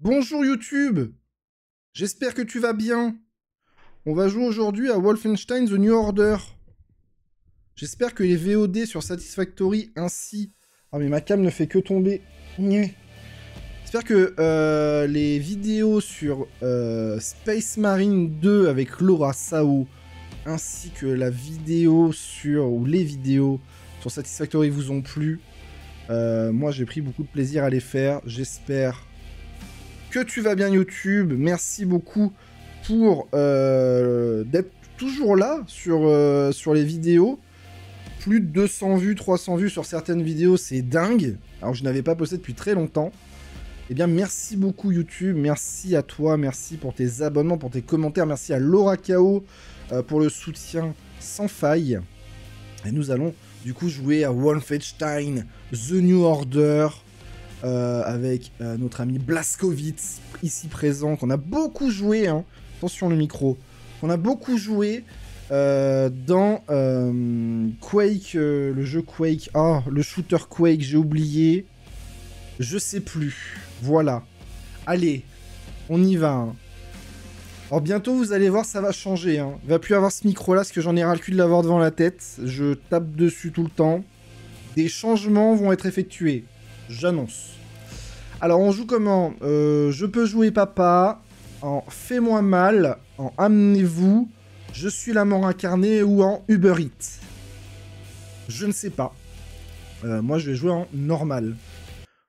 Bonjour YouTube J'espère que tu vas bien. On va jouer aujourd'hui à Wolfenstein The New Order. J'espère que les VOD sur Satisfactory ainsi... Ah mais ma cam ne fait que tomber. J'espère que euh, les vidéos sur euh, Space Marine 2 avec Laura Sao, ainsi que la vidéo sur... ou les vidéos sur Satisfactory vous ont plu. Euh, moi j'ai pris beaucoup de plaisir à les faire. J'espère que tu vas bien YouTube. Merci beaucoup pour euh, d'être toujours là sur, euh, sur les vidéos. Plus de 200 vues, 300 vues sur certaines vidéos, c'est dingue. Alors je n'avais pas posté depuis très longtemps. Eh bien merci beaucoup YouTube, merci à toi, merci pour tes abonnements, pour tes commentaires, merci à Laura Kao euh, pour le soutien sans faille. Et nous allons du coup jouer à Wolfenstein The New Order. Euh, avec euh, notre ami Blaskowitz, ici présent, qu'on a beaucoup joué, hein. attention le micro, qu'on a beaucoup joué euh, dans Quake, le jeu Quake, ah, le shooter Quake, j'ai oublié, je sais plus, voilà. Allez, on y va. Hein. Alors bientôt, vous allez voir, ça va changer. Hein. Il va plus avoir ce micro-là, parce que j'en ai ras le cul de l'avoir devant la tête. Je tape dessus tout le temps. Des changements vont être effectués j'annonce. Alors on joue comment? Euh, Je peux jouer papa, en Fais-moi mal, en Amenez-vous, Je suis la mort incarnée ou en Uber Eats. Je ne sais pas. Euh, moi je vais jouer en normal.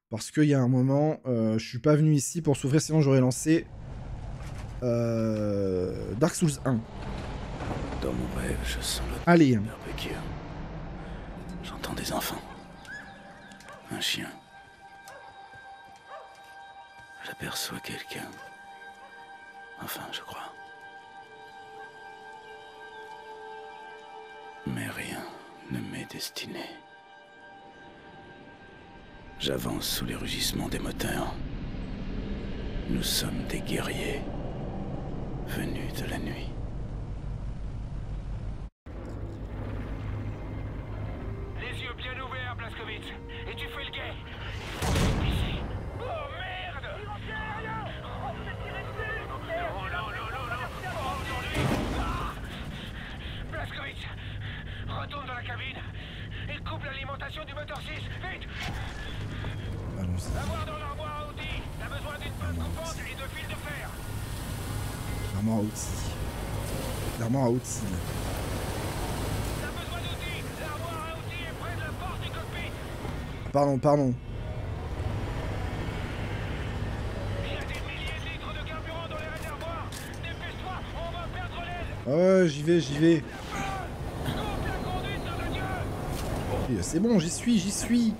Parce qu'il y a un moment, euh, je suis pas venu ici pour souffrir, sinon j'aurais lancé Dark Souls 1. Dans mon rêve, je sens le Allez. J'entends des enfants. Un chien. J'aperçois quelqu'un. Enfin, je crois. Mais rien ne m'est destiné. J'avance sous les rugissements des moteurs. Nous sommes des guerriers venus de la nuit. Pardon, pardon. ouais, j'y vais, j'y vais. C'est bon, j'y suis, j'y suis.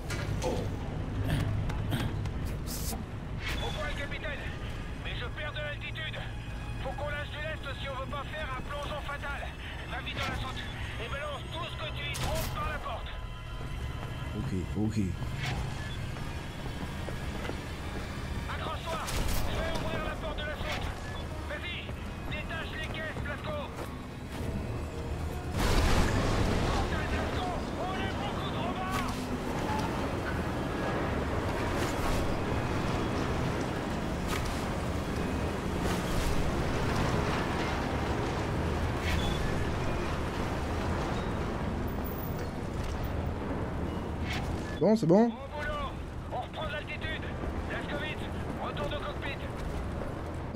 C'est bon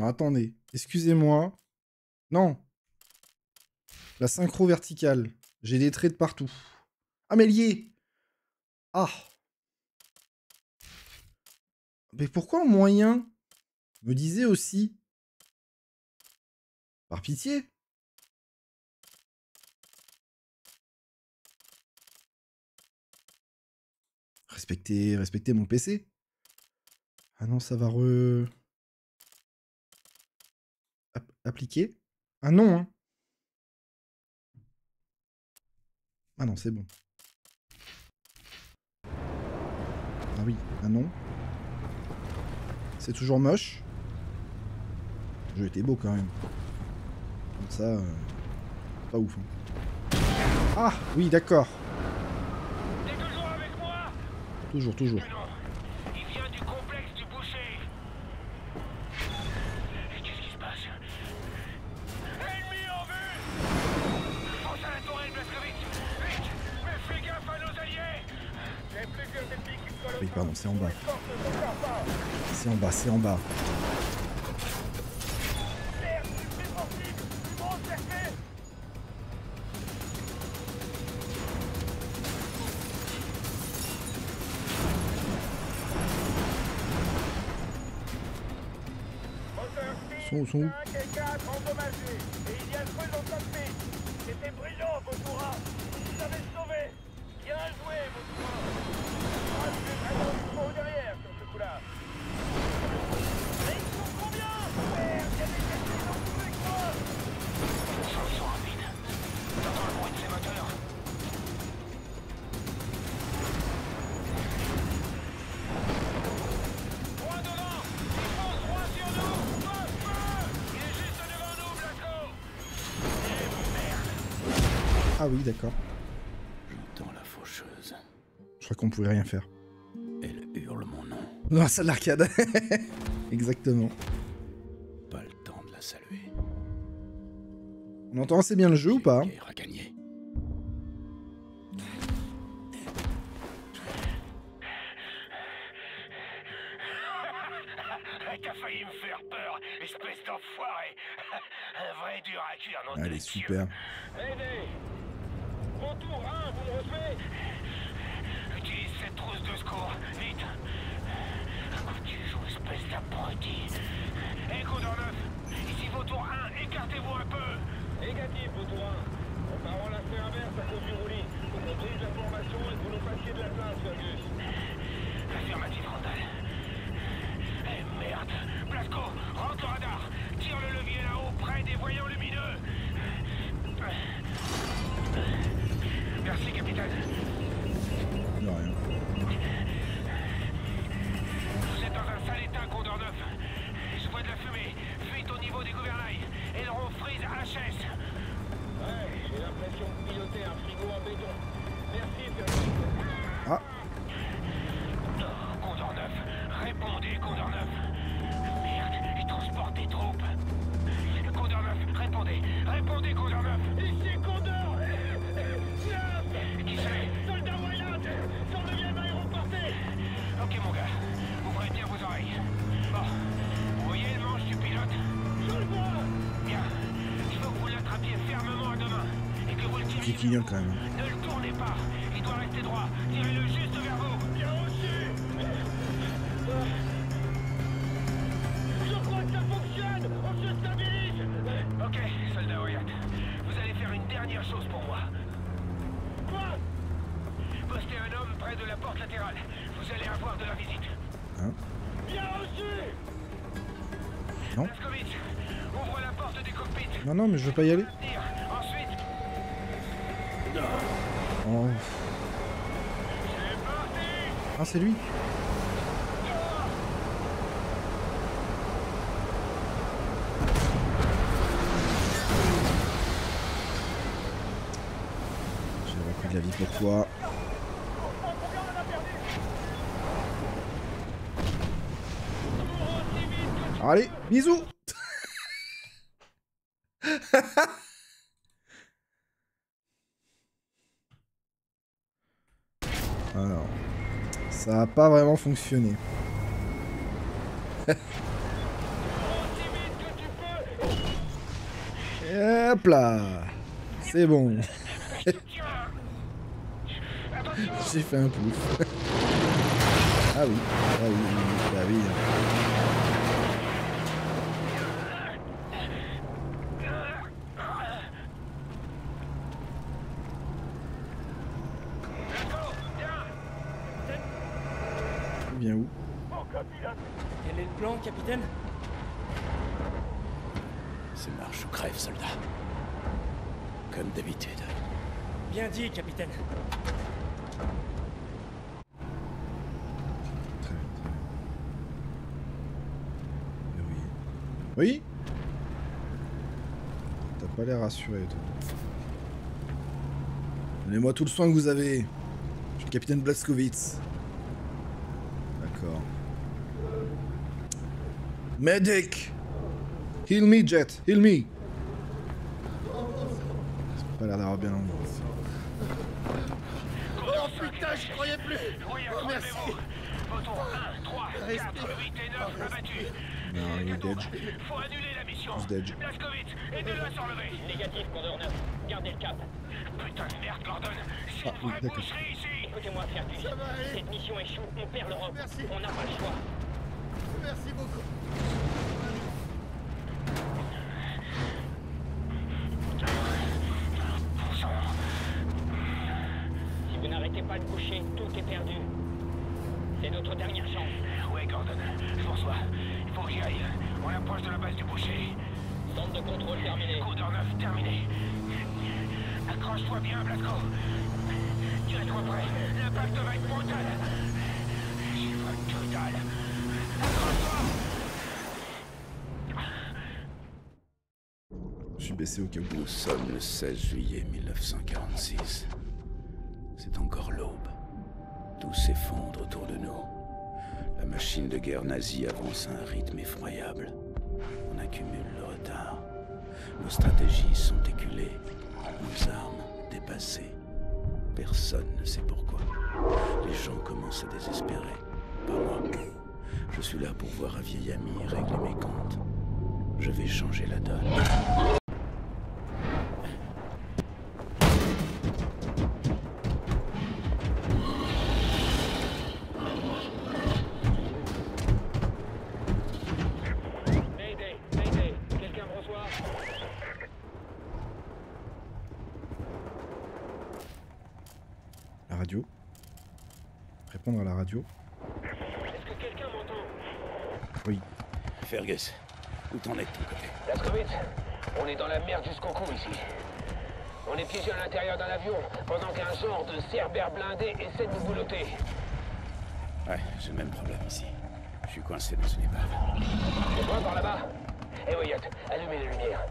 attendez, excusez-moi. Non. La synchro verticale. J'ai des traits de partout. Ah, mais lié Ah Mais pourquoi moyen? Me disait aussi. Par pitié Respectez, respectez mon PC. Ah non, ça va re... appliquer. Ah non, hein. Ah non, c'est bon. Ah oui, ah non. C'est toujours moche. Le jeu était beau quand même. Donc ça, euh, pas ouf. Hein. Ah oui, d'accord. Toujours, toujours. Il vient du complexe du boucher. Qu'est-ce qui se passe? Ennemi en vue Fonce à la tourelle, Blaskovic Vite Mais fais gaffe à nos alliés J'ai plus que des pics Oui, pardon, c'est en bas. C'est en bas, c'est en bas. Sont Ah oui, d'accord. J'entends la faucheuse. Je crois qu'on pouvait rien faire. Elle hurle mon nom. Non, ça de l'arcade. Exactement. Pas le temps de la saluer. On entend assez bien le jeu ou pas quand même. Ne le tournez pas. Il doit rester droit. Tirez-le juste vers vous. Bien reçu Je crois que ça fonctionne? On se stabilise Ok, soldat Wyatt. Vous allez faire une dernière chose pour moi. Quoi? Postez un homme près de la porte latérale. Vous allez avoir de la visite. Hein? Bien reçu Non. Ouvre la porte du cockpit. Non, non, mais je veux pas y aller. Tire. Ensuite, Oh. C'est parti Ah, c'est lui J'ai de la vie pour toi. Allez, bisous Alors, ça a pas vraiment fonctionné. Hop là C'est bon. J'ai fait un pouf. ah oui, ah oui, oui, oui, bah oui. Il vient où Quel est le plan, capitaine C'est marche ou crève, soldat. Comme d'habitude. Bien dit, capitaine. Très bien, très bien. Mais oui. Oui T'as pas l'air rassuré, toi. Donnez-moi tout le soin que vous avez. Je suis le capitaine Blaskowitz. D'accord. Medic Heal me, Jet Heal me Ça a pas l'air d'avoir bien envie. Oh putain, je croyais plus Oui, Merci relevez-vous. Vautour 1, 3, 4, 8 et 9 abattus. Non, il est dead. Faut annuler la mission. Dead. Aidez-le à s'enlever. Négatif, Condor 9. Gardez le cap. Putain de merde, Gordon. C'est Ah, une vraie boucherie ici. Écoutez-moi, Fergus. Cette mission échoue, on perd l'Europe. Merci. On n'a pas le choix. Merci beaucoup. Si vous n'arrêtez pas de boucher, tout est perdu. C'est notre dernière chance. Ouais, Gordon, je vous reçois. Il faut que j'y aille. On approche de la base du boucher. Centre de contrôle terminé. Condor 9, terminé. Accroche-toi bien, Blasco. Je suis baissé au cas. Nous sommes le 16 juillet 1946. C'est encore l'aube. Tout s'effondre autour de nous. La machine de guerre nazie avance à un rythme effroyable. On accumule le retard. Nos stratégies sont éculées. Nos armes dépassées. Personne ne sait pourquoi. Les gens commencent à désespérer. Pas moi. Je suis là pour voir un vieil ami régler mes comptes. Je vais changer la donne. Répondre à la radio. Est-ce que quelqu'un m'entend Oui. Fergus, où t'en es de ton côté? Blaskowitz, on est dans la merde jusqu'au cou ici. On est piégé à l'intérieur d'un avion pendant qu'un genre de cerbère blindé essaie de nous boulotter. Ouais, j'ai le même problème ici. Je suis coincé dans une épave. Tu vois par là-bas? Eh Wyatt, allumez les lumières.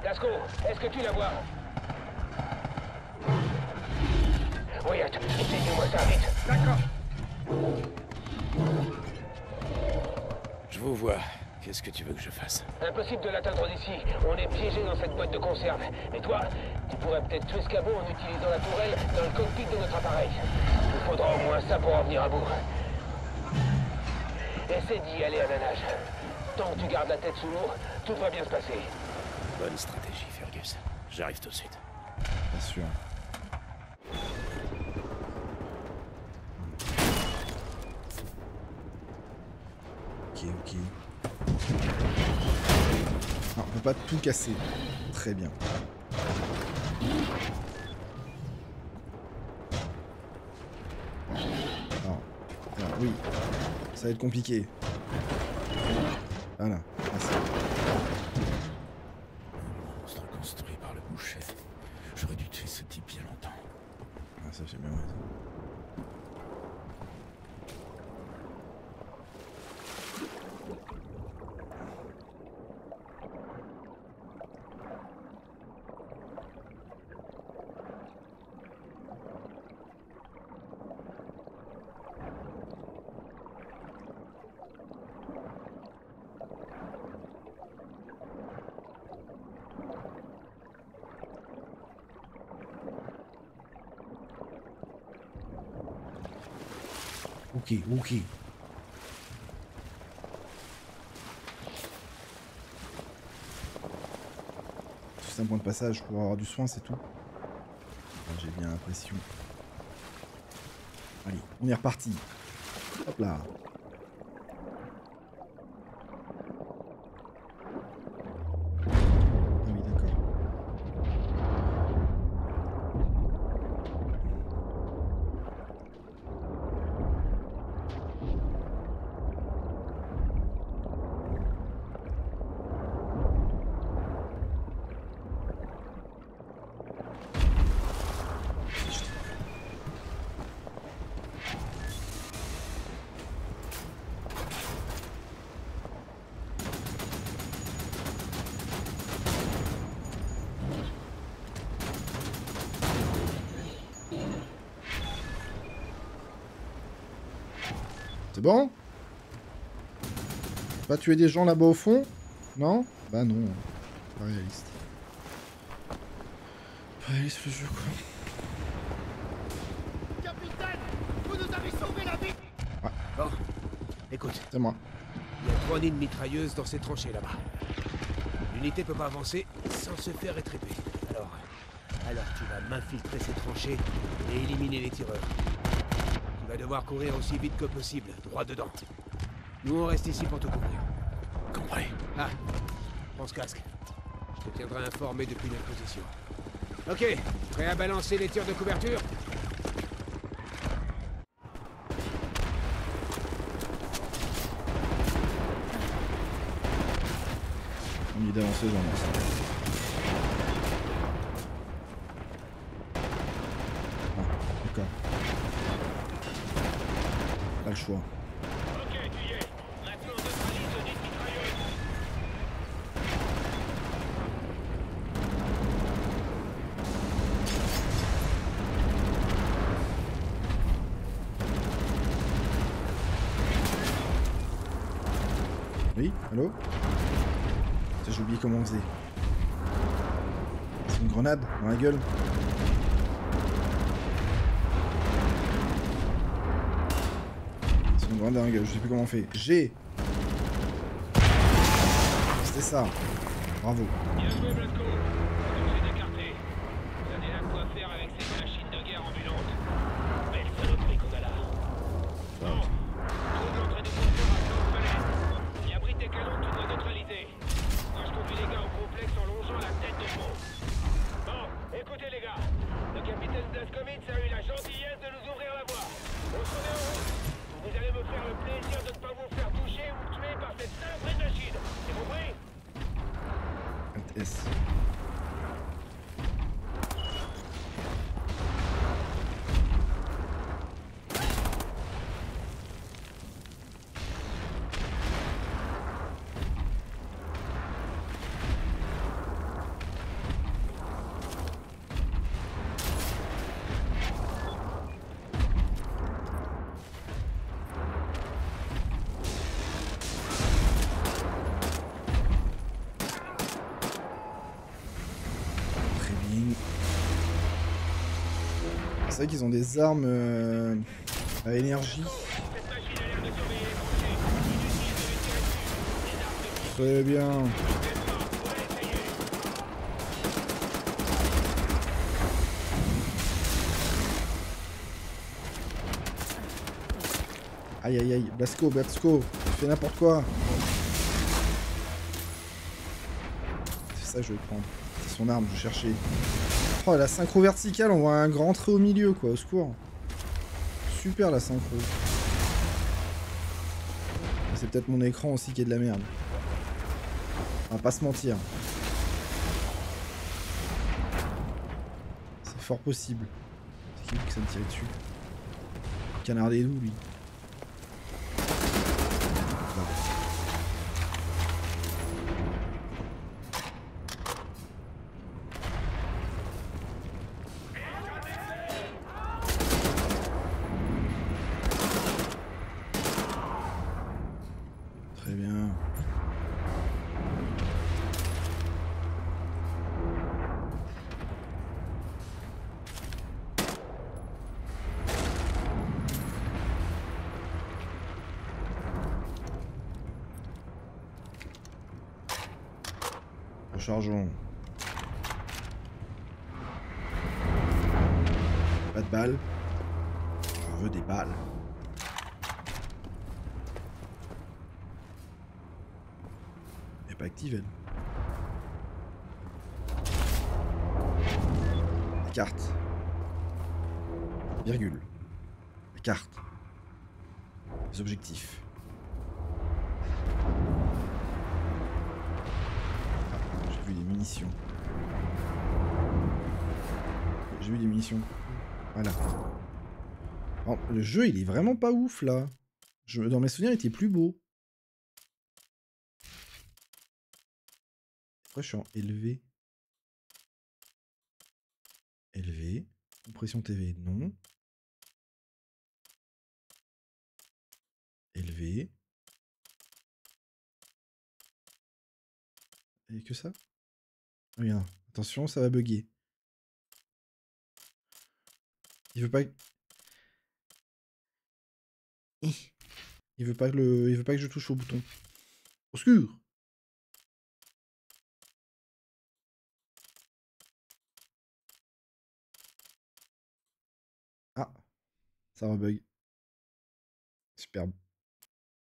Blasco, est-ce que tu la vois? Wyatt, éteignez-moi ça vite. Je vous vois. Qu'est-ce que tu veux que je fasse? Impossible de l'atteindre d'ici. On est piégé dans cette boîte de conserve. Mais toi, tu pourrais peut-être tuer ce cabot en utilisant la tourelle dans le cockpit de notre appareil. Il nous faudra au moins ça pour en venir à bout. Essaie d'y aller à la nage. Tant que tu gardes la tête sous l'eau, tout va bien se passer. Bonne stratégie, Fergus. J'arrive tout de suite. Bien sûr. Ah, on peut pas tout casser. Très bien. Alors, oui. Ça va être compliqué. Voilà. Merci. Monstre construit par le boucher. J'aurais dû tuer ce type bien longtemps. Ah, ça j'ai bien raison. Ok, ok. Juste un point de passage pour avoir du soin, c'est tout. J'ai bien l'impression. Allez, on est reparti. Hop là. C'est bon Pas tuer des gens là-bas au fond Non Bah non. Pas réaliste. Pas réaliste le jeu quoi. Capitaine, vous nous avez sauvé la vie. Bon, Écoute, C'est moi. il y a trois nids de mitrailleuses dans ces tranchées là-bas. L'unité peut pas avancer sans se faire étriper. Alors, alors tu vas m'infiltrer ces tranchées et éliminer les tireurs. Vas devoir courir aussi vite que possible, droit dedans. Nous on reste ici pour te couvrir. Compris. Ah, prends ce casque. Je te tiendrai informé depuis notre position. Ok, prêt à balancer les tirs de couverture? On est d'avancer, j'avance. Ah, d'accord. Pas le choix. Ok, tu y es. Maintenant, on neutralise le nid de mitrailleuse. Oui, allô J'ai oublié comment on faisait. C'est une grenade dans la gueule. C'est une grenade dans la gueule, je sais plus comment on fait. G C'était ça. Bravo. Vrai qu'ils ont des armes euh, à énergie. Très bien. Aïe aïe aïe, Blasco, Blasco, tu fais n'importe quoi. C'est ça que je vais prendre. C'est son arme, je cherchais. Oh, la synchro verticale, on voit un grand trait au milieu, quoi, au secours. Super la synchro. C'est peut-être mon écran aussi qui est de la merde. On va pas se mentir. C'est fort possible. C'est qui que ça me tirait dessus Canard des loups, lui. Très bien. Rechargeons. Pas de balles. Je veux des balles. Elle pas active. La carte. Virgule. La carte. Les objectifs. Ah, j'ai vu des J'ai vu des munitions. Voilà. Bon, le jeu il est vraiment pas ouf là. Dans mes souvenirs il était plus beau. Pourquoi je suis en élevé Élevé. Compression TV, non. Élevé. Et que ça? Attention, ça va bugger. Il veut pas... Il veut pas que le... il veut pas que je touche au bouton. Au Ah, ça rebug. Superbe.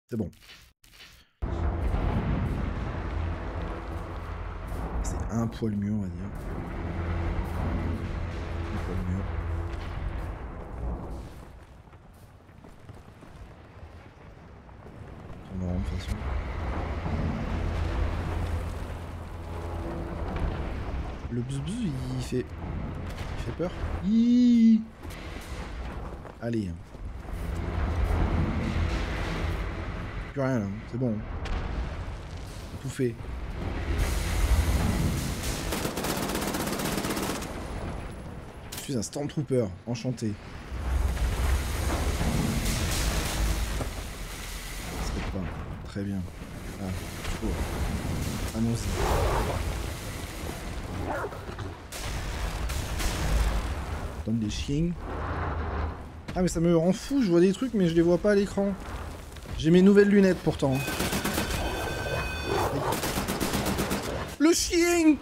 C'est bon. C'est un poil mieux, on va dire. Un poil mieux. De toute façon. Le bzz il fait... Il fait peur. Hiiii. Allez. Plus rien là, c'est bon. Tout fait. Suis un Stormtrooper, enchanté. Pas. Très bien. Ah, oh. Allons-y. Donne des chiens. Ah mais ça me rend fou, je vois des trucs mais je les vois pas à l'écran. J'ai mes nouvelles lunettes pourtant. Le chien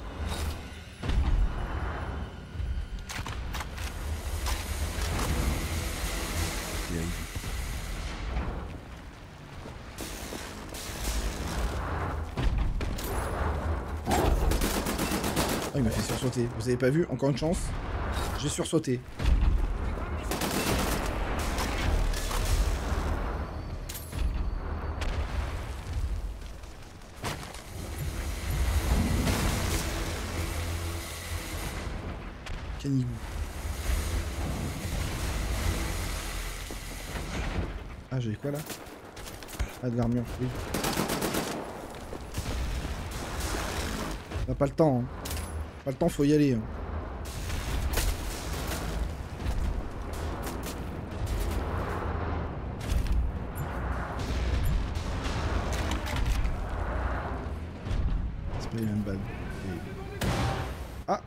Vous avez pas vu Encore une chance. J'ai sursauté. Canigou. Ah, j'ai quoi là? Ah, de l'armure, oui. On a pas le temps, hein. Pas le temps, faut y aller. hein. Spider-Man bad. Et- Ah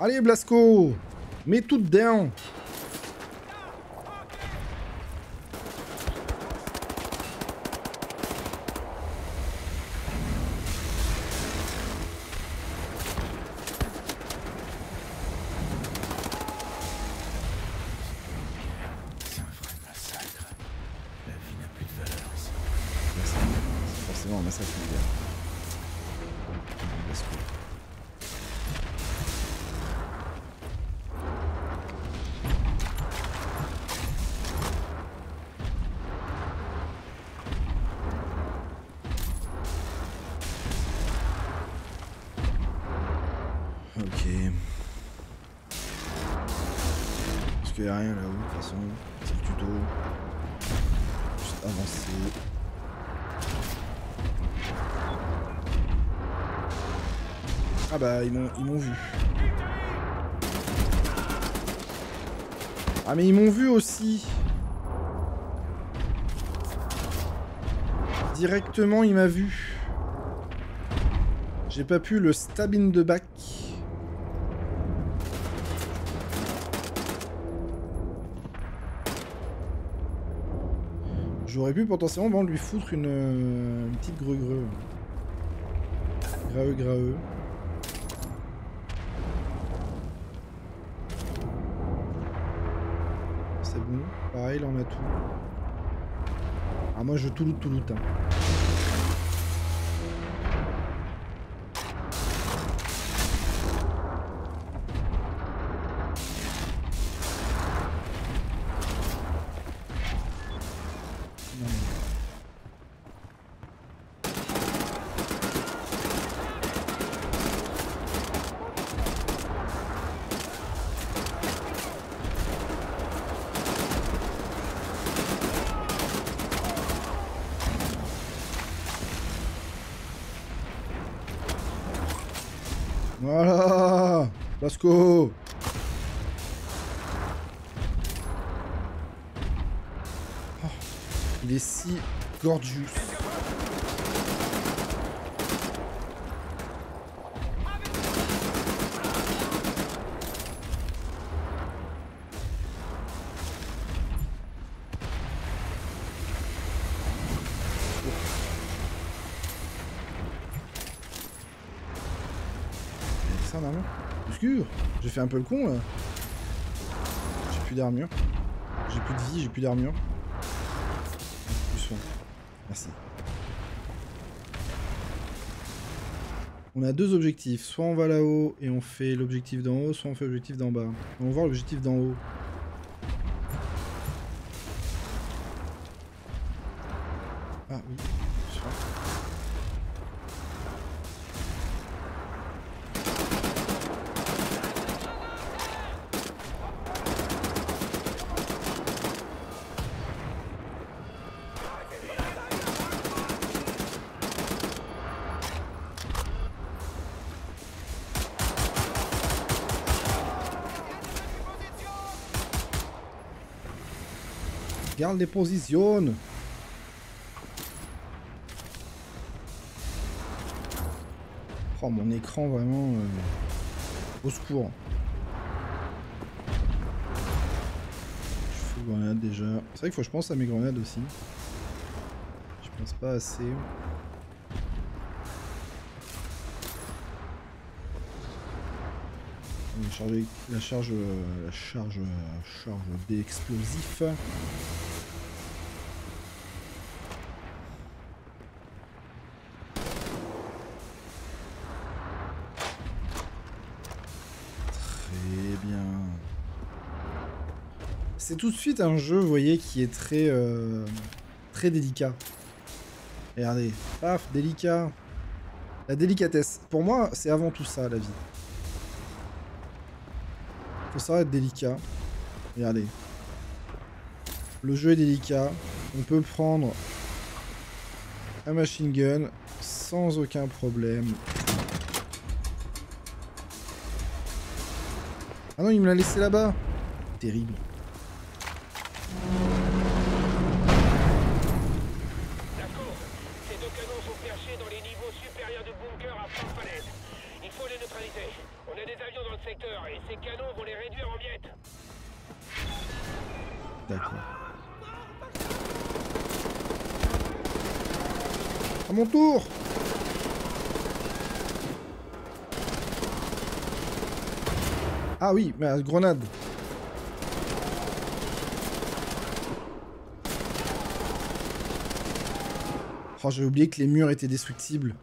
Allez Blasco Mets tout dedans C'est un vrai massacre. La vie n'a plus de valeur ici. C'est forcément un massacre les gars. Blasco. Ok. Rien là-haut, de toute façon. C'est le tuto. Juste avancer. Ah bah ils m'ont vu. Ah mais ils m'ont vu aussi. Directement il m'a vu. J'ai pas pu le stab in the back. J'aurais pu potentiellement bon, lui foutre une, euh, une petite greu-greu. Graeux, graeux. C'est bon. Pareil, là on a tout. Ah moi je tout loot, tout loot. hein. Non, mais- Oh, Il est si gorgeous. ça en armure J'ai fait un peu le con là. J'ai plus d'armure. J'ai plus de vie, j'ai plus d'armure. Plus soin. Merci. On a deux objectifs. Soit on va là-haut et on fait l'objectif d'en haut, soit on fait l'objectif d'en bas. On va voir l'objectif d'en haut. Ah oui. je crois. Garde les positions. Oh mon écran vraiment euh, au secours. Je grenade déjà. C'est vrai qu'il faut que je pense à mes grenades aussi. Je pense pas assez. La charge euh, la charge euh, charge d'explosifs. Très bien. C'est tout de suite un jeu, vous voyez, qui est très euh, très délicat. Regardez, paf, délicat. La délicatesse. Pour moi, c'est avant tout ça, la vie. Faut savoir être délicat. Regardez. Le jeu est délicat. On peut prendre un machine gun sans aucun problème. Ah non, il me l'a laissé là-bas. Terrible. Ah oui, mais grenade. Oh, j'ai oublié que les murs étaient destructibles.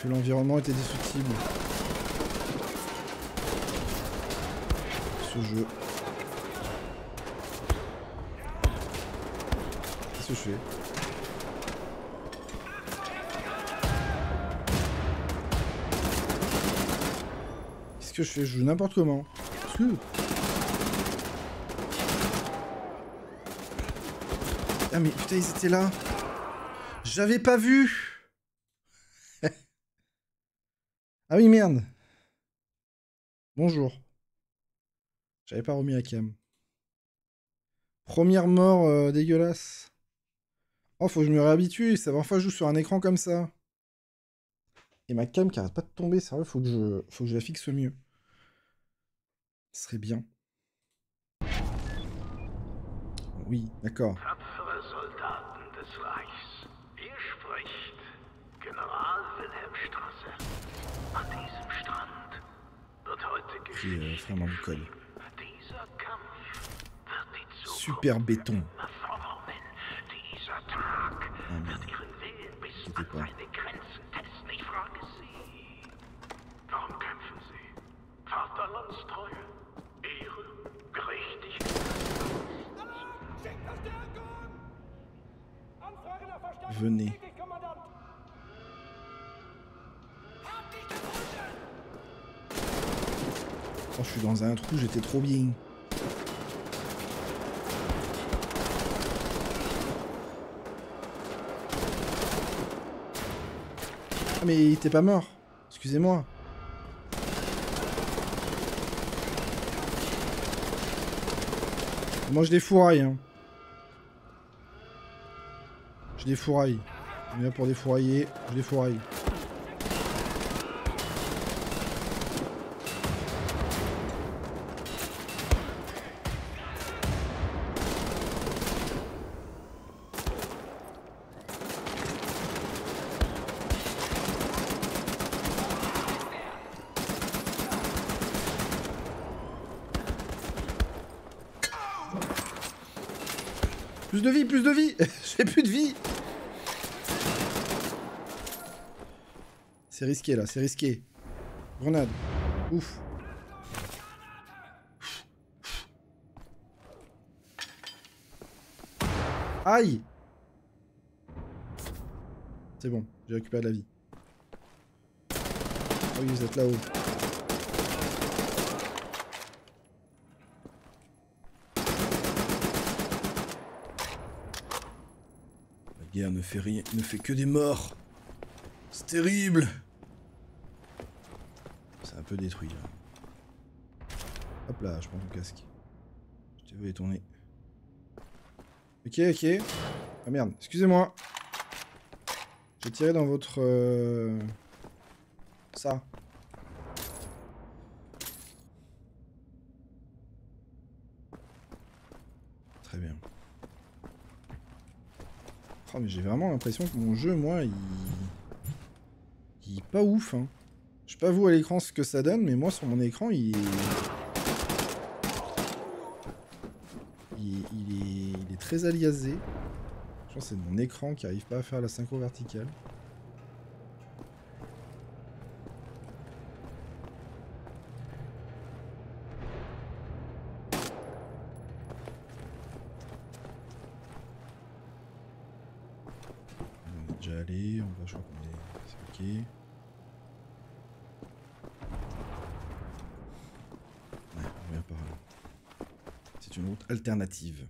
Que l'environnement était destructible. Ce jeu. Qu'est-ce que je fais? Je fais Je joue n'importe comment. Ah mais putain ils étaient là J'avais pas vu Ah oui merde Bonjour. J'avais pas remis la cam. Première mort euh, dégueulasse. Oh, faut que je me réhabitue. C'est la fois je joue sur un écran comme ça. Et ma cam qui arrête pas de tomber, sérieux, faut que je, faut que je la fixe mieux. Ce serait bien. Oui, d'accord. Tapfere Soldaten des Reichs. Hier spricht General Wilhelm Strasser. An diesem Strand wird heute Qui est Geschichte vraiment du code. Dieser Kampf wird die Zukunft Super béton. formen. Dieser Tag Ah, mais wird ihren Willen bis Bitte an pas. Venez. Oh, je suis dans un trou, j'étais trop bien. Ah mais il était pas mort. Excusez-moi. Moi je les fourraille. Hein. Je les fourraille. On pour défourailler. Je défouraille. Plus de vie, plus de vie J'ai plus de vie C'est risqué là, c'est risqué. Grenade. Ouf. Aïe C'est bon, j'ai récupéré de la vie. Ah oui, vous êtes là-haut. La guerre ne fait rien, ne fait que des morts. C'est terrible. Détruit là. Hop là, je prends ton casque. Je t'ai vu tourner. Ok, ok. Ah merde, excusez-moi. J'ai tiré dans votre... euh, Ça. Très bien. Oh mais j'ai vraiment l'impression que mon jeu, moi, il... Il est pas ouf, hein. Je sais pas vous à l'écran ce que ça donne, mais moi sur mon écran, il... Est... il est très aliasé. Je pense que c'est mon écran qui arrive pas à faire la synchro verticale. On est déjà allé, on va, je crois qu'on est... C'est ok. Ouais, on vient par là. C'est une route alternative.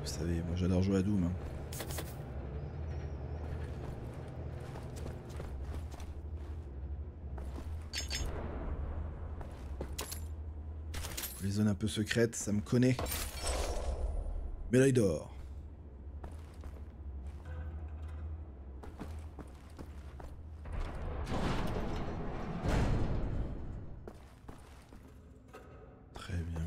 Vous savez, moi j'adore jouer à Doom. hein. Zones un peu secrètes, ça me connaît. Médaille d'or. Très bien.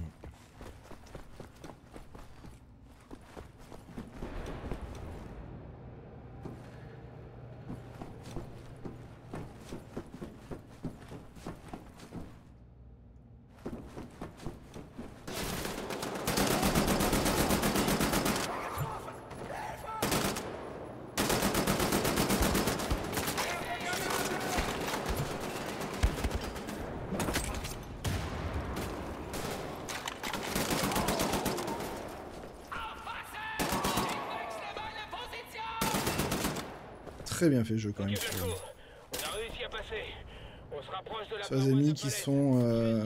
Très bien fait le jeu quand même. Paroisse ennemis de qui sont euh,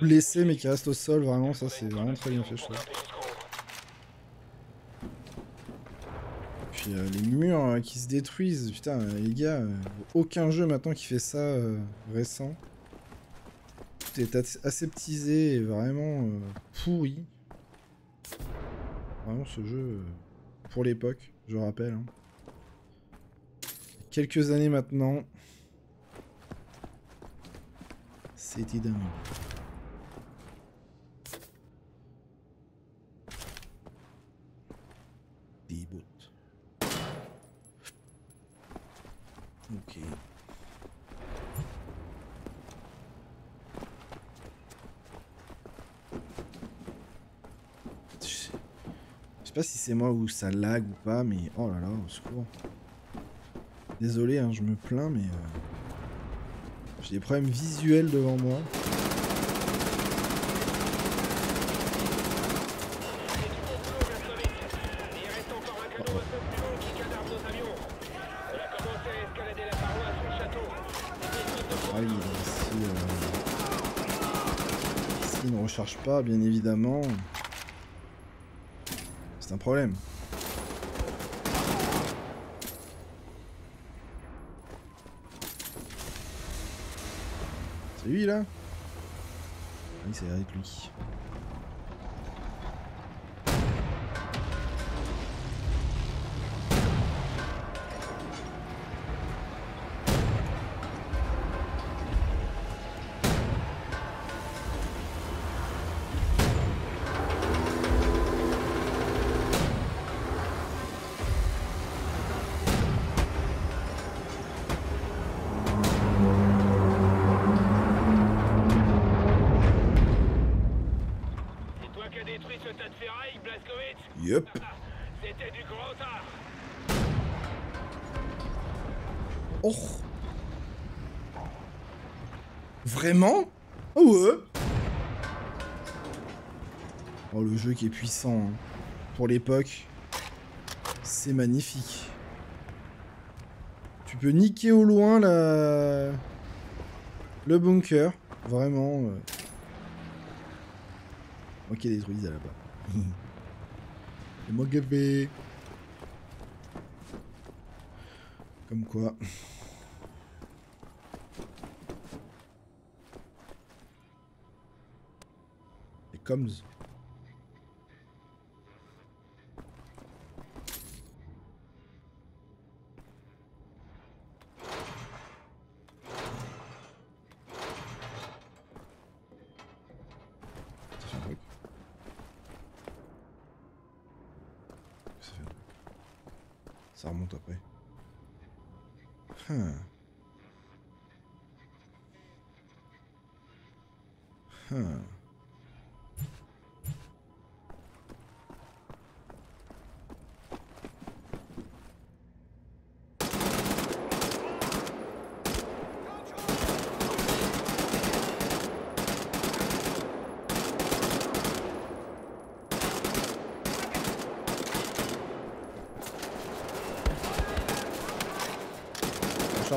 blessés mais qui restent au sol, vraiment, ça c'est vraiment très bien fait, je trouve. Puis euh, les murs euh, qui se détruisent, putain, euh, les gars, aucun jeu maintenant qui fait ça récent. Tout est as- aseptisé et vraiment pourri. Vraiment ce jeu, pour l'époque, je rappelle. hein. Quelques années maintenant. C'était dingue. Des bouts. Ok. Je sais pas si c'est moi ou ça lag ou pas, mais oh là là, au secours. Désolé, hein, je me plains, mais euh, j'ai des problèmes visuels devant moi. Il reste encore un canot un peu plus long qui canarde nos avions. On a commencé à escalader la paroisse ou le château. Ah oui, si, euh, s'il ne recharge pas, bien évidemment, c'est un problème. C'est lui là Oui, c'est avec lui. Vraiment Oh ouais Oh le jeu qui est puissant hein. pour l'époque. C'est magnifique. Tu peux niquer au loin la... le bunker. Vraiment. ai détruit ça là-bas. C'est moi. Comme quoi. Comme.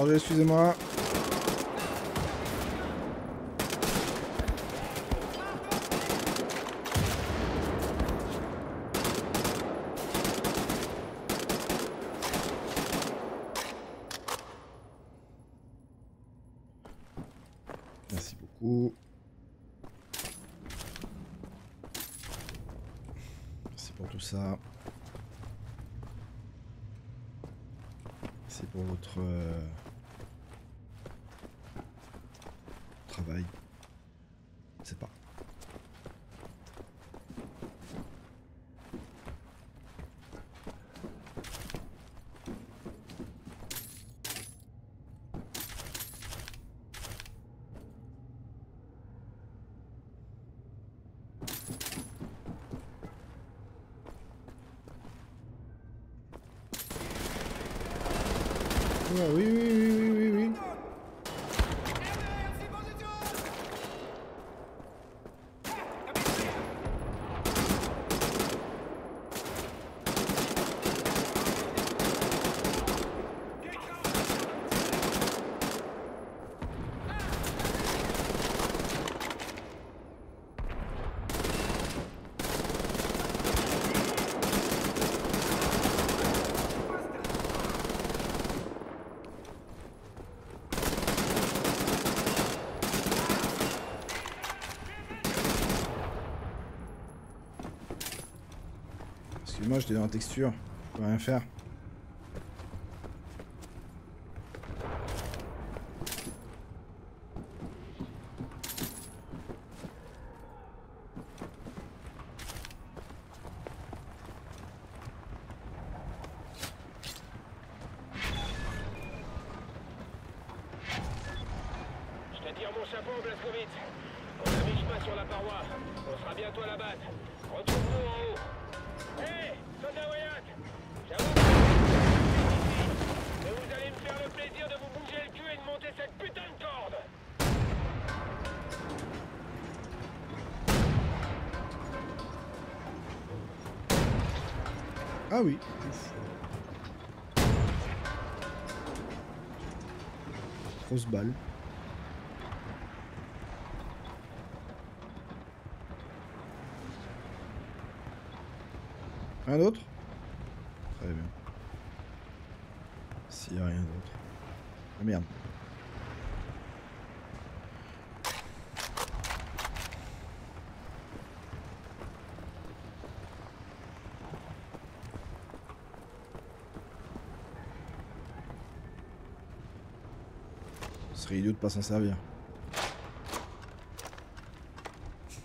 Excusez-moi. Merci beaucoup. Merci pour tout ça. C'est pour votre euh, travail. C'est pas. Ouais, oui, oui, oui, oui, oui, oui. Excuse-moi, j'étais dans la texture. Je peux rien faire. Chapeau, Blazkowicz. On mis chemin sur la paroi. On sera bientôt à la base. Retrouve-nous en haut. Ah oui. Ouf. Grosse balle. Un autre Très bien. S'il n'y a rien d'autre. Ah merde. Ce serait idiot de pas s'en servir.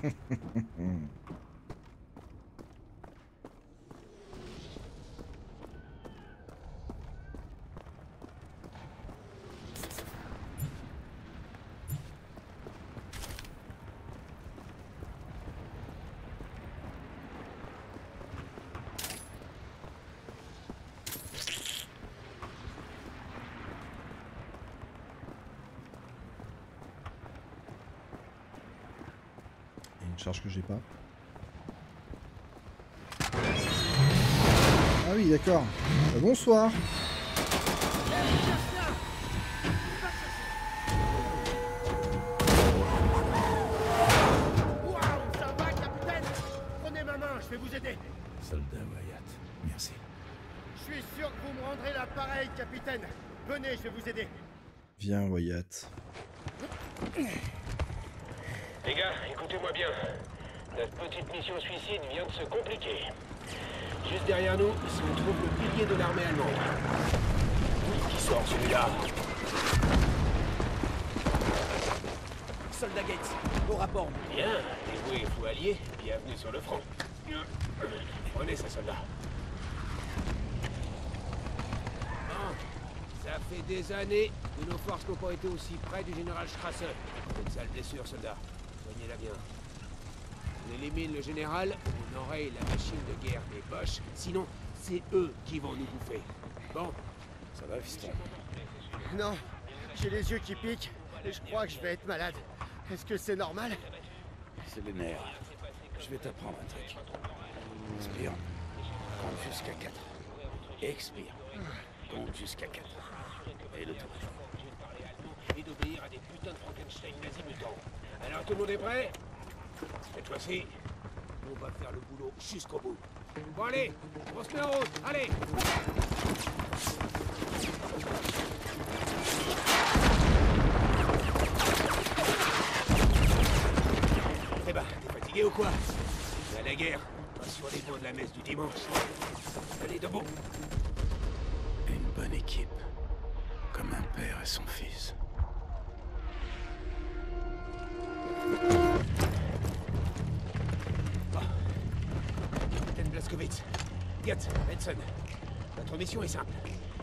Charge que j'ai pas. Ah oui, d'accord. Euh, bonsoir. Waouh, ça va, capitaine Prenez ma main, je vais vous aider. Soldat Wyatt, merci. Je suis sûr que vous me rendrez l'appareil, capitaine. Venez, je vais vous aider. Viens, Wyatt. Les gars, écoutez-moi bien. Notre petite mission suicide vient de se compliquer. Juste derrière nous, se trouve le pilier de l'armée allemande. Qui sort celui-là? Soldat Gates, au rapport. Bien, dévoué et fou allié, bienvenue sur le front. Prenez ça, soldat. Bon, ça fait des années que nos forces n'ont pas été aussi près du général Strasser. Une sale blessure, soldat. Soignez-la bien. On élimine le général, on enraye la machine de guerre des Boches. Sinon, c'est eux qui vont nous bouffer. Bon, Ça va, fiston Non, j'ai les yeux qui piquent et je crois que je vais être malade. Est-ce que c'est normal? C'est les nerfs. Je vais t'apprendre un truc. Inspire. Compte jusqu'à 4. Expire. Compte jusqu'à 4. Et le tour. Et d'obéir à des putains de Frankenstein nazis mutants. Alors tout le monde est prêt? Cette fois-ci, on va faire le boulot jusqu'au bout. Bon allez, on se met en route, allez Eh ben, t'es fatigué ou quoi? C'est à la guerre, pas sur les bancs de la messe du dimanche. Allez, debout Une bonne équipe. Comme un père et son fils. Gat, Benson, notre mission est simple.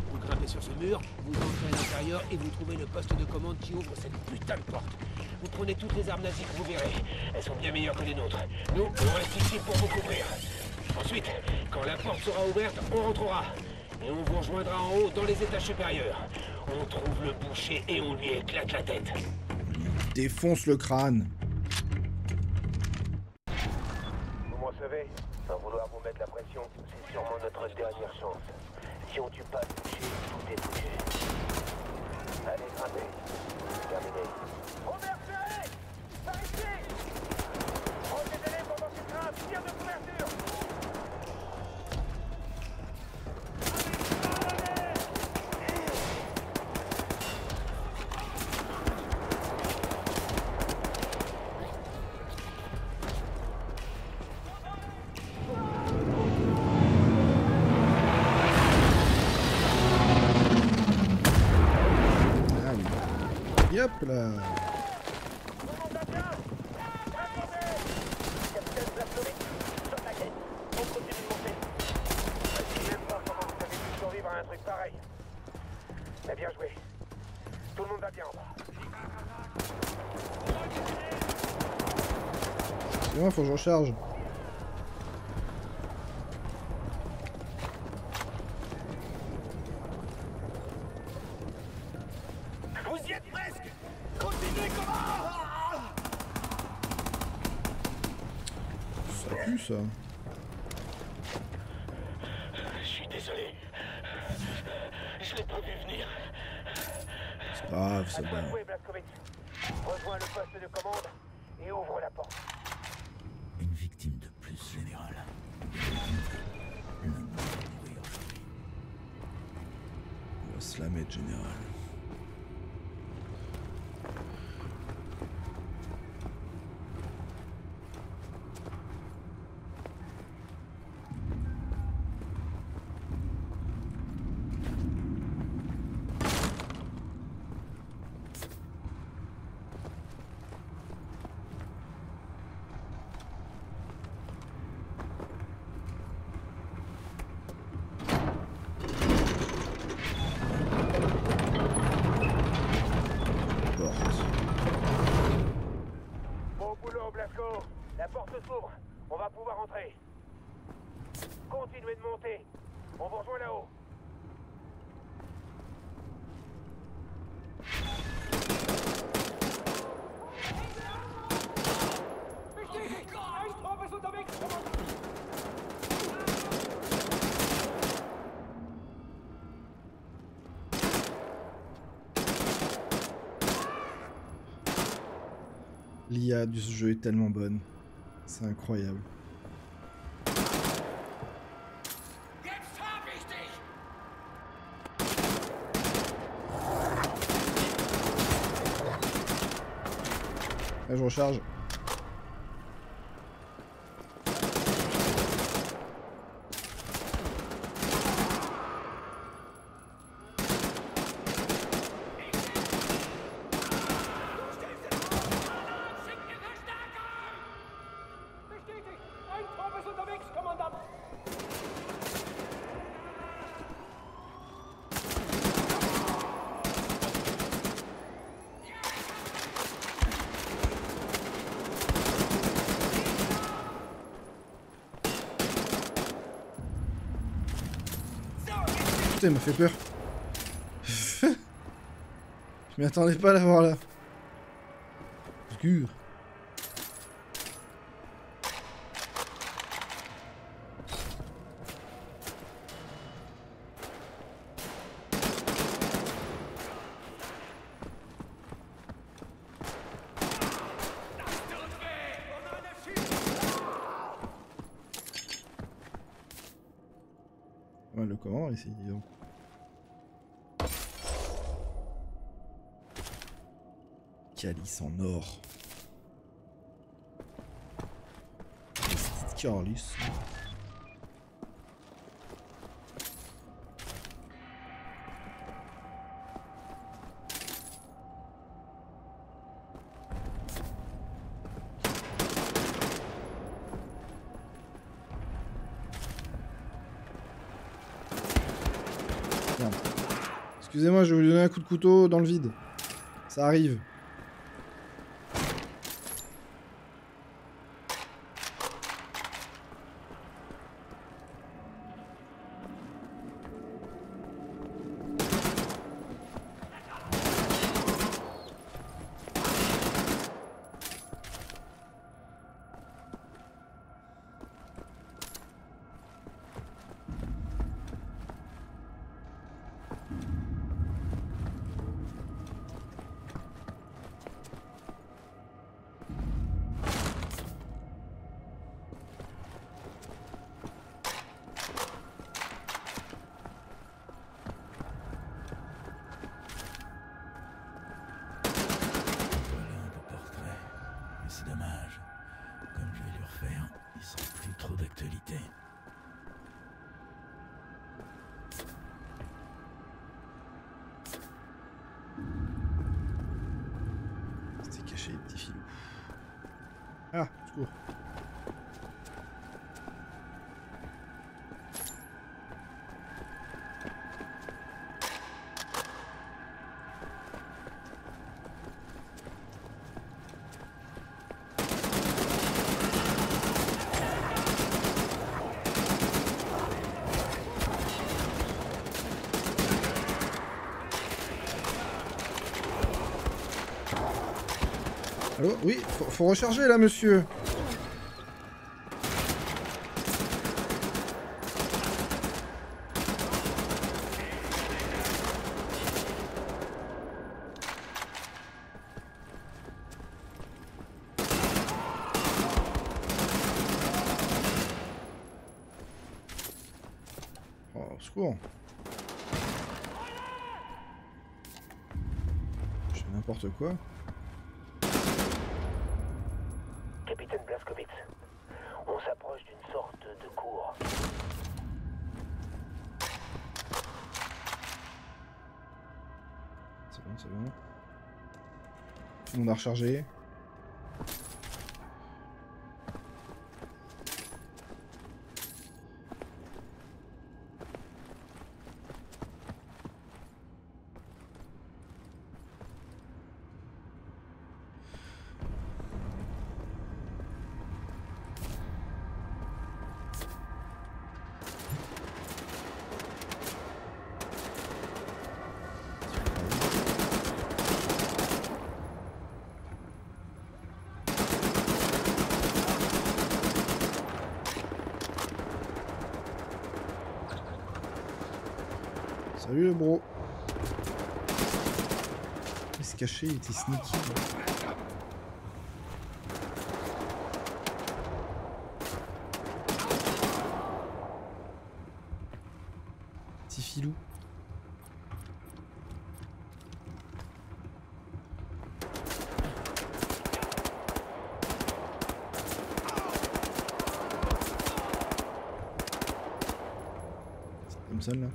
Vous grimpez sur ce mur, vous entrez à l'intérieur et vous trouvez le poste de commande qui ouvre cette putain de porte. Vous prenez toutes les armes nazies que vous verrez. Elles sont bien meilleures que les nôtres. Nous, on reste ici pour vous couvrir. Ensuite, quand la porte sera ouverte, on rentrera. Et on vous rejoindra en haut dans les étages supérieurs. On trouve le boucher et on lui éclate la tête. Défonce le crâne. Pareil. Mais bien joué. Tout le monde va bien en faut que je recharge. L'IA ce jeu est tellement bonne. C'est incroyable. Je recharge. Putain, il m'a fait peur. Je m'y attendais pas à l'avoir là. Obscur. Le comment ici, dis Calice en or. Excusez-moi, je vais vous donner un coup de couteau dans le vide. Ça arrive. Oui, faut recharger là, monsieur. Oh, au secours. Je fais n'importe quoi. Capitaine Blaskowitz, on s'approche d'une sorte de cour. C'est bon, c'est bon. Tout le monde a rechargé. Il se cachait, il était sneaky. Petit filou. Comme ça là.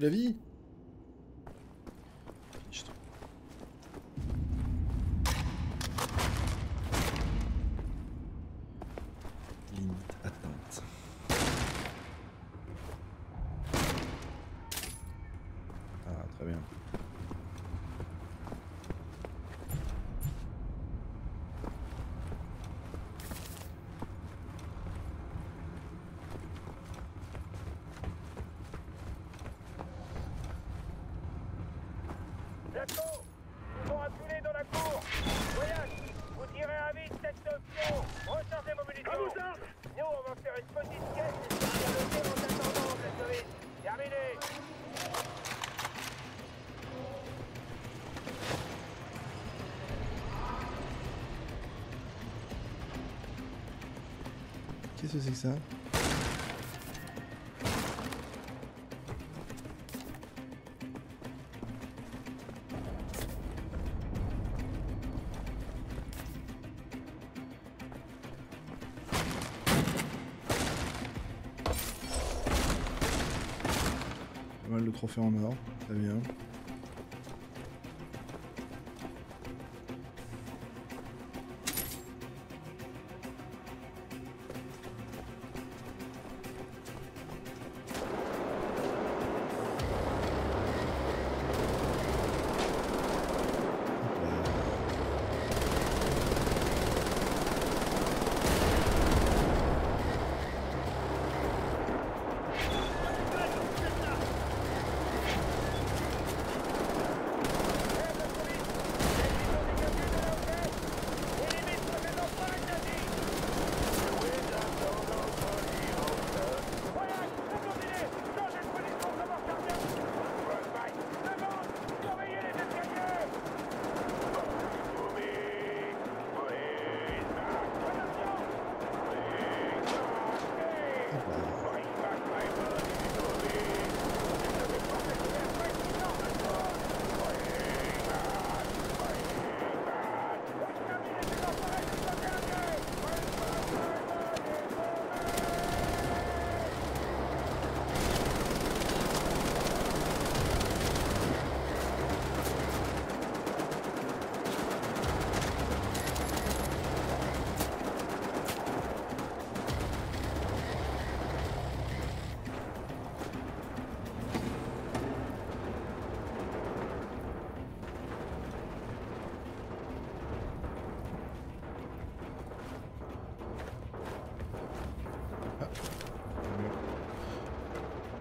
La vie Fiche-toi. Limite atteinte. Ah, très bien. D'accord Ils sont acculés dans la cour Voyage Vous tirez à vide cette option Rechargez vos munitions À vos armes Nous, on va faire une petite caisse et ça va le faire en attendant, Blaskovic Terminé Qu'est-ce que c'est que ça Pas mal de trophées en or, très bien.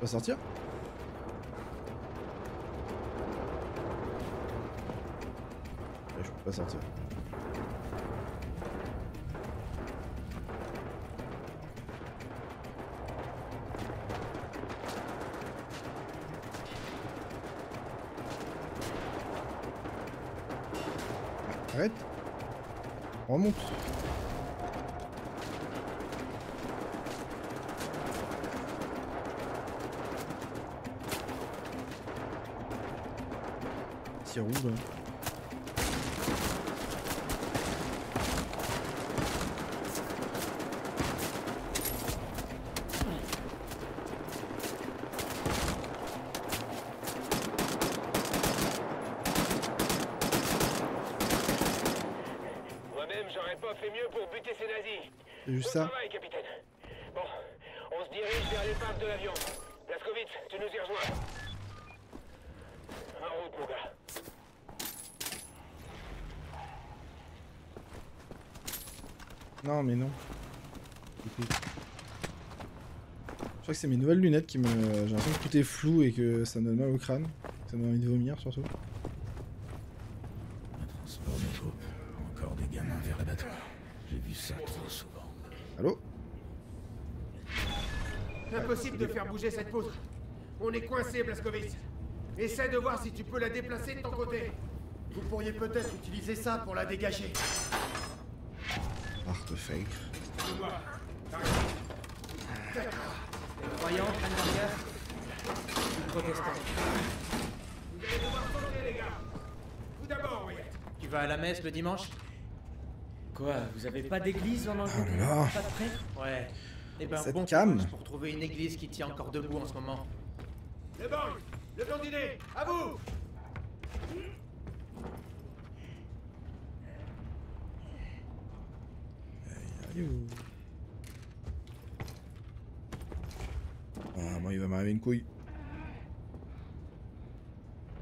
Va sortir. Ouais, Je peux pas sortir. Arrête. Remonte Là. Moi-même, j'aurais pas fait mieux pour buter ces nazis. C'est juste Bon ça. Non, mais non. Je crois que c'est mes nouvelles lunettes qui me. J'ai l'impression que tout est flou et que ça me donne mal au crâne. Ça me donne envie de vomir surtout. Un transport de troupes. Encore des gamins vers l'abattoir. J'ai vu ça trop souvent. Allô? Impossible de faire bouger cette poutre. On est coincé, Blaskovitz. Essaie de voir si tu peux la déplacer de ton côté. Vous pourriez peut-être utiliser ça pour la dégager. Artefact. Croyant, Anne Protestant. Tout d'abord, Wyatt. Tu vas à la messe le dimanche Quoi Vous avez pas d'église en Angleterre Oh là là. Pas de prêtre Ouais. Eh ben, Cette bon cam. pour trouver une église qui tient encore debout en ce moment. Le banc, le blondinet, à vous Ah, moi il va m'arriver une couille.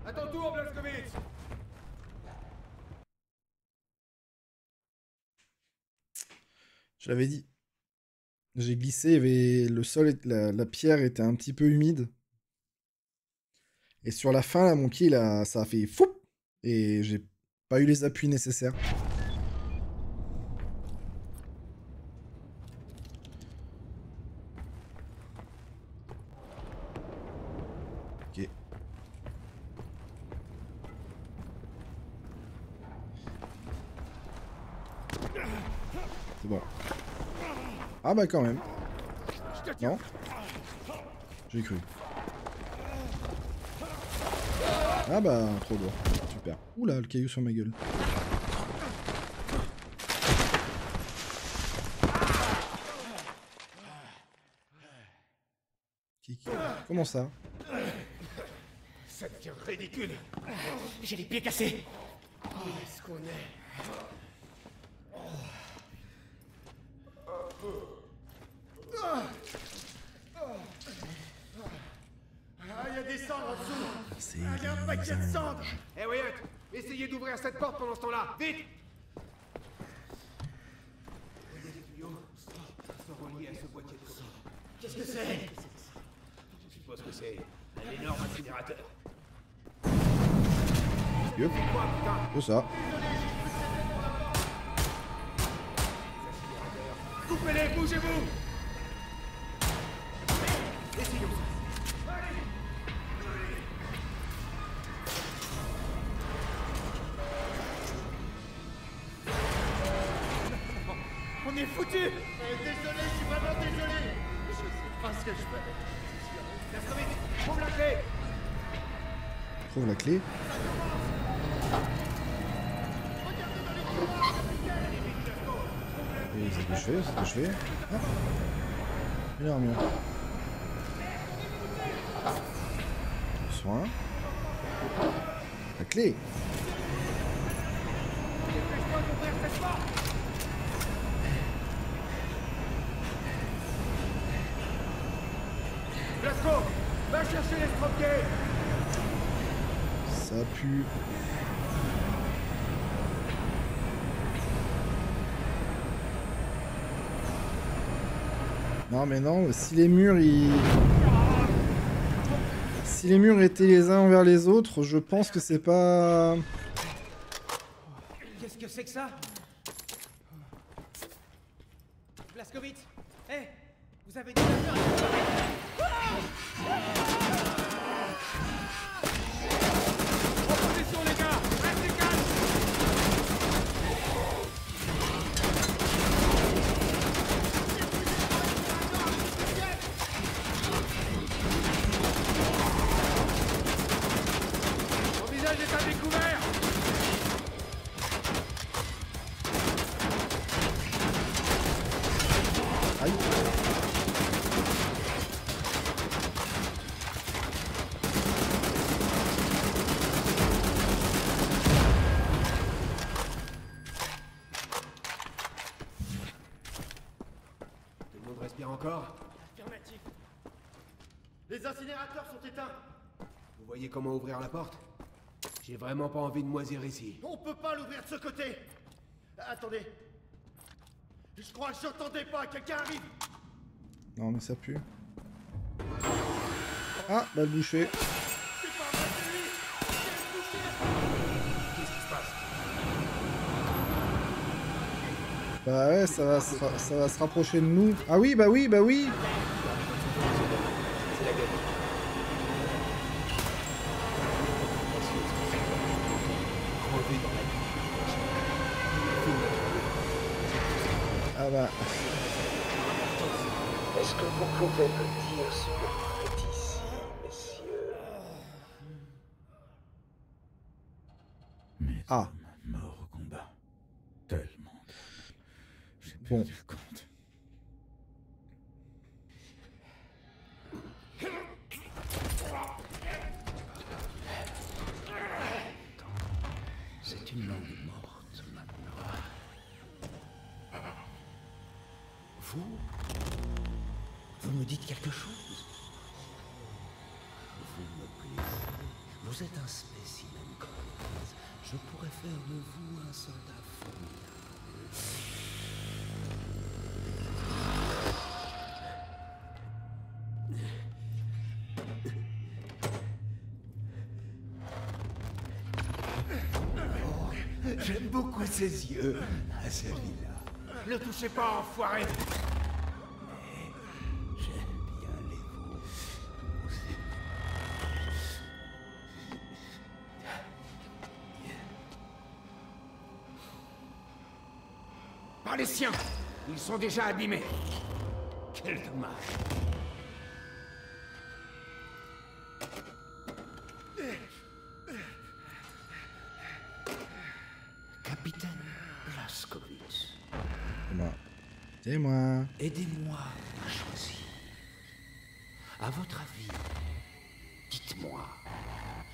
À ton tour, Blaskovitz Je l'avais dit. J'ai glissé, avait... le sol, est- la, la pierre était un petit peu humide. Et sur la fin, là, mon pied, là, ça a fait fou Et j'ai pas eu les appuis nécessaires. Bon. Ah bah quand même. Non? J'ai cru. Ah bah trop lourd. Super. Oula, le caillou sur ma gueule. Comment ça? Ça devient ridicule. J'ai les pieds cassés Où est-ce qu'on est Ah, il y a des cendres en dessous C'est Ah, il y a un paquet de cendres Eh Wyatt, essayez d'ouvrir cette porte pendant ce temps-là, vite Voyez les tuyaux sont reliés à ce boîtier de coquille. Qu'est-ce que c'est Je suppose que c'est un énorme incinérateur. Yep. Quoi, putain C'est ça. Coupez-les, bougez-vous Essayons ça. On est foutus Euh, Désolé, je suis vraiment désolé Je sais pas ce que je fais. Trouve la clé Trouve la clé. Fais, c'est ce que je fais. Hop. Énorme. Soin. La clé. Va chercher les estropiés Ça pue. Non mais non, si les murs ils... Si les murs étaient les uns envers les autres, je pense que c'est pas... Qu'est-ce que c'est que ça? Blaskovitz Eh Vous avez la peur voyez comment ouvrir la porte J'ai vraiment pas envie de moisir ici. On peut pas l'ouvrir de ce côté. Attendez. Je crois que j'entendais pas. Quelqu'un arrive. Non, mais ça pue. Ah, bouchée. Qui se passe? Bah ouais, ça va, se ra- ça va se rapprocher de nous. Ah oui, bah oui, bah oui. Bah. Est-ce que vous pouvez me dire ce que vous faites ici, messieurs? Mes Ah. morts au combat. Tellement. J'ai Bon. perdu le compte. Dites quelque chose Vous me plaisez. Vous êtes un spécimen coriace. Je pourrais faire de vous un soldat formidable. Oh, J'aime beaucoup ses yeux à celui-là. Ne touchez pas, enfoiré sont déjà abîmés Quel dommage Capitaine Blaskowitz, C'est moi. C'est moi. aidez-moi à choisir. À votre avis, dites-moi,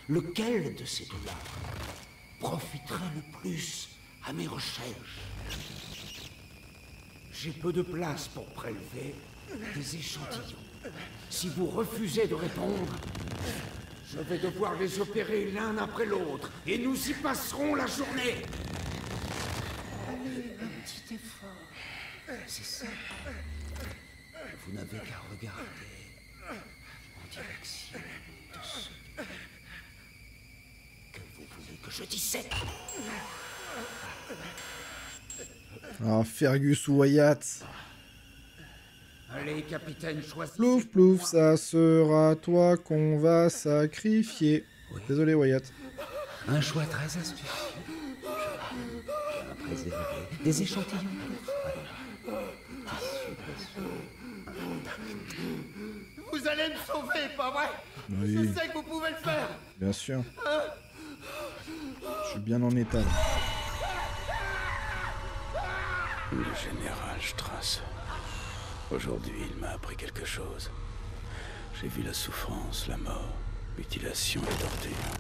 lequel de ces deux-là profitera le plus à mes recherches? J'ai peu de place pour prélever des échantillons. Si vous refusez de répondre, Je vais devoir les opérer l'un après l'autre, et nous y passerons la journée petit effort. C'est ça. Vous n'avez qu'à regarder Fergus ou Wyatt. Allez, capitaine, choisis... Plouf, plouf, ça sera toi qu'on va sacrifier. Désolé, Wyatt. Un choix très astucieux. Je vais préserver des échantillons. Vous allez me sauver, pas vrai? Oui. Je sais que vous pouvez le faire. Bien sûr. Je suis bien en état. là. Le général Strass. Aujourd'hui, il m'a appris quelque chose. J'ai vu la souffrance, la mort, mutilation et torture.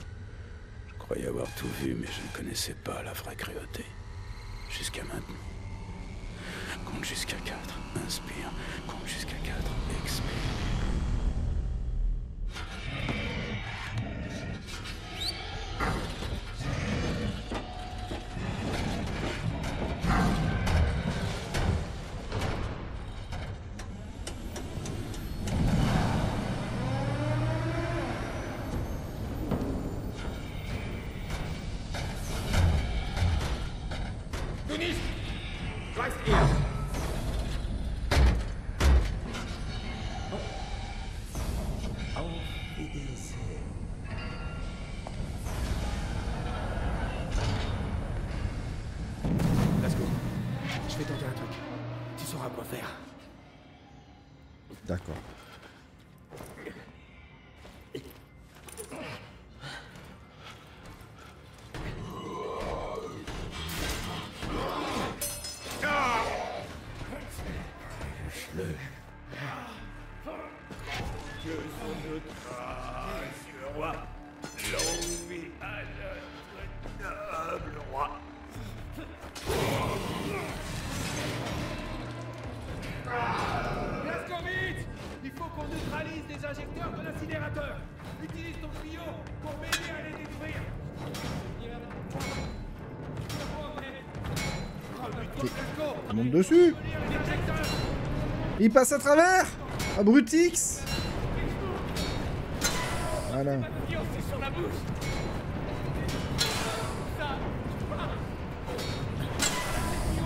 Je croyais avoir tout vu, mais je ne connaissais pas la vraie cruauté. Jusqu'à maintenant. Compte jusqu'à 4, inspire. Compte jusqu'à 4, Il monte dessus Il passe à travers Abrutix Voilà.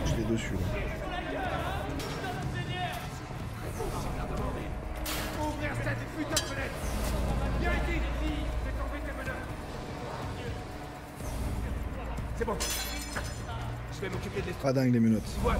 Je l'ai dessus là. C'est bon. Je vais m'occuper de Pas dingue les menottes. Toi,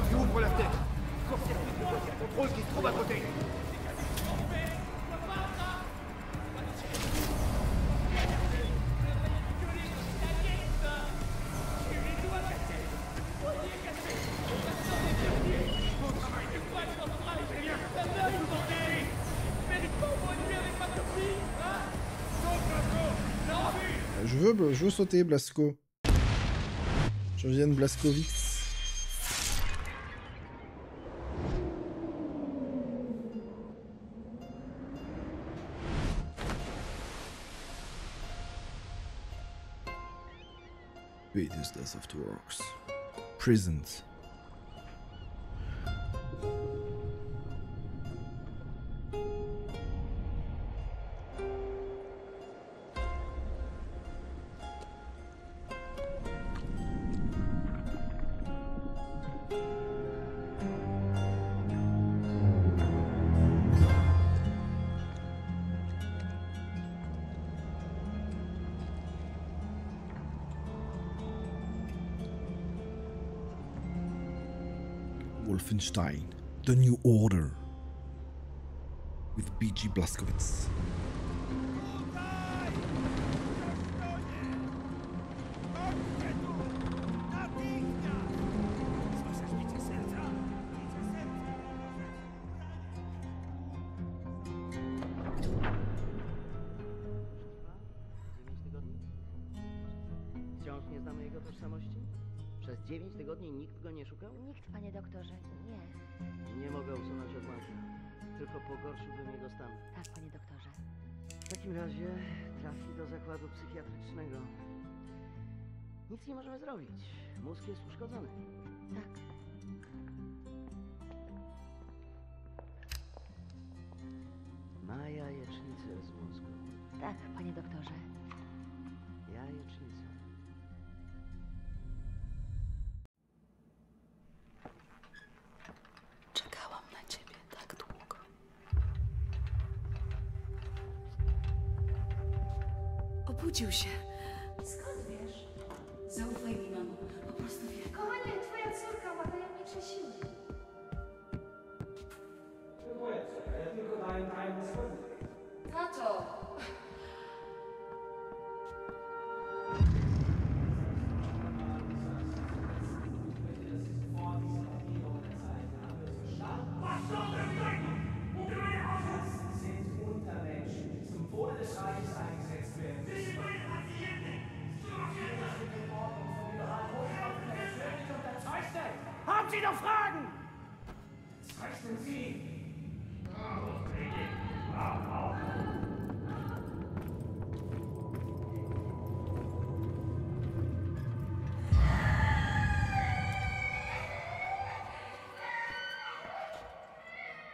Je veux, je veux sauter Blasco. Je viens de Blaskovic. Greatest death of orcs. Prisons. The New Order. With BG Blazkowicz. Zakładu psychiatrycznego. Nic nie możemy zrobić. Mózg jest uszkodzony. Tak. Ma jajecznicę z mózgu. Tak, panie doktorze. Obudził się. Skąd wiesz? Zaufaj mi, mamo. Po prostu wiem. Kochanie, twoja córka ma tajemnicze siły. Tato! Sie noch Fragen? Zeichnen Sie!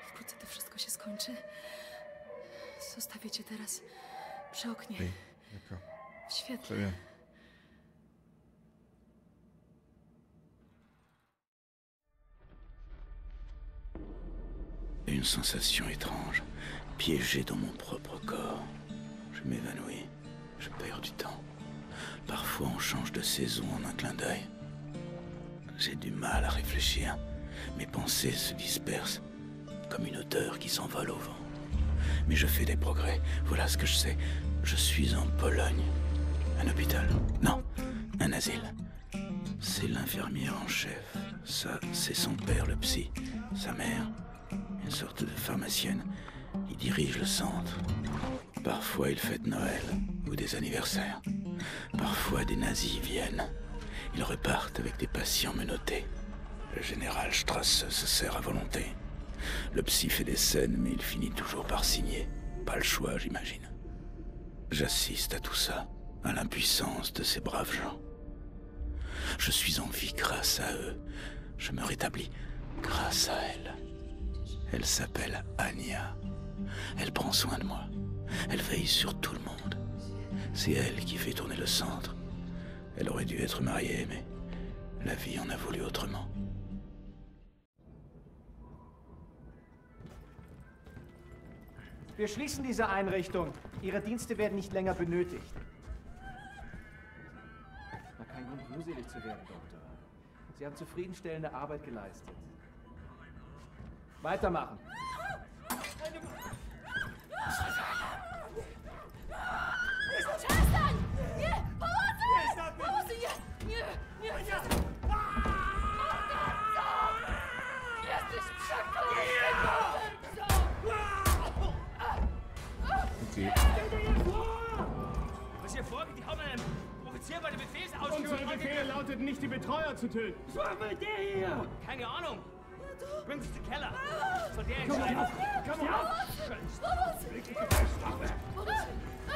Wkrótce to wszystko się skończy. Zostawię cię teraz przy oknie. Ej, d'accord. W świetle. Très Sensation étrange, piégée dans mon propre corps. Je m'évanouis, je perds du temps. Parfois on change de saison en un clin d'œil. J'ai du mal à réfléchir. Mes pensées se dispersent comme une odeur qui s'envole au vent. Mais je fais des progrès. Voilà ce que je sais. Je suis en Pologne. Un hôpital. Non, un asile. C'est l'infirmière en chef. Ça, c'est son père, le psy. Sa mère, une sorte de pharmacienne. Il dirige le centre. Parfois, il fête Noël ou des anniversaires. Parfois, des nazis viennent. Ils repartent avec des patients menottés. Le général Strasse se sert à volonté. Le psy fait des scènes, mais il finit toujours par signer. Pas le choix, j'imagine. J'assiste à tout ça, à l'impuissance de ces braves gens. Je suis en vie grâce à eux. Je me rétablis grâce à elle. Elle s'appelle Anya. Elle prend soin de moi. Elle veille sur tout le monde. C'est elle qui fait tourner le centre. Elle aurait dû être mariée, mais la vie en a voulu autrement. Wir schließen diese Einrichtung. Ihre Dienste werden nicht länger benötigt. Na, kein Grund, mühselig zu werden, Doktor. Sie haben zufriedenstellende Arbeit geleistet. Weitermachen. Przestań! Nie! Pomocy! Pomocy! Nie! Nie! Nie! Jesteś! Okay. Was hier vorgeht, die haben einen Offizier bei der Befehlsausführung Unsere Befehl lautet nicht, die Betreuer zu töten. Was will der hier? Keine Ahnung. Zum Keller. Der auf.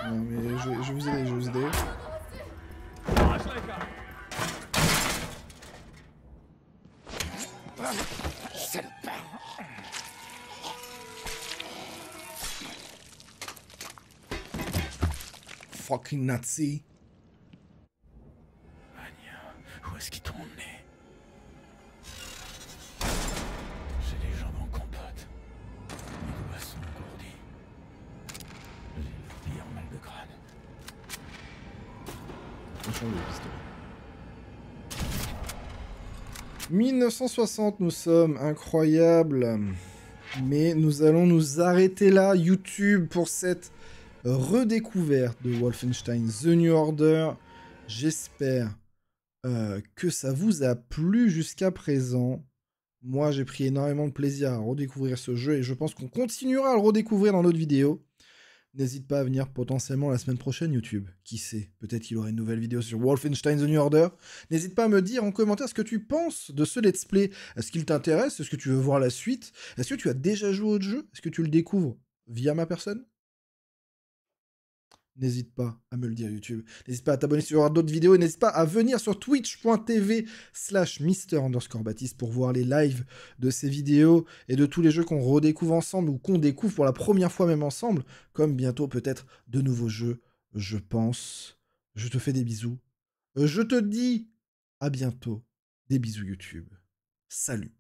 Non, mais je, je vous aider, je vous aider. Fucking Nazi. 1960 nous sommes, incroyable. Mais nous allons nous arrêter là, YouTube, pour cette redécouverte de Wolfenstein The New Order. J'espère euh, que ça vous a plu jusqu'à présent. Moi, j'ai pris énormément de plaisir à redécouvrir ce jeu et je pense qu'on continuera à le redécouvrir dans d'autres vidéos. N'hésite pas à venir potentiellement la semaine prochaine YouTube. Qui sait Peut-être qu'il aura une nouvelle vidéo sur Wolfenstein The New Order. N'hésite pas à me dire en commentaire ce que tu penses de ce let's play. Est-ce qu'il t'intéresse? Est-ce que tu veux voir la suite? Est-ce que tu as déjà joué au jeu? Est-ce que tu le découvres via ma personne? N'hésite pas à me le dire YouTube. N'hésite pas à t'abonner tu voir d'autres vidéos. N'hésite pas à venir sur twitch.tv slash Mister underscore Baptiste pour voir les lives de ces vidéos et de tous les jeux qu'on redécouvre ensemble ou qu'on découvre pour la première fois même ensemble. Comme bientôt peut-être de nouveaux jeux, je pense. Je te fais des bisous. Je te dis à bientôt. Des bisous YouTube. Salut.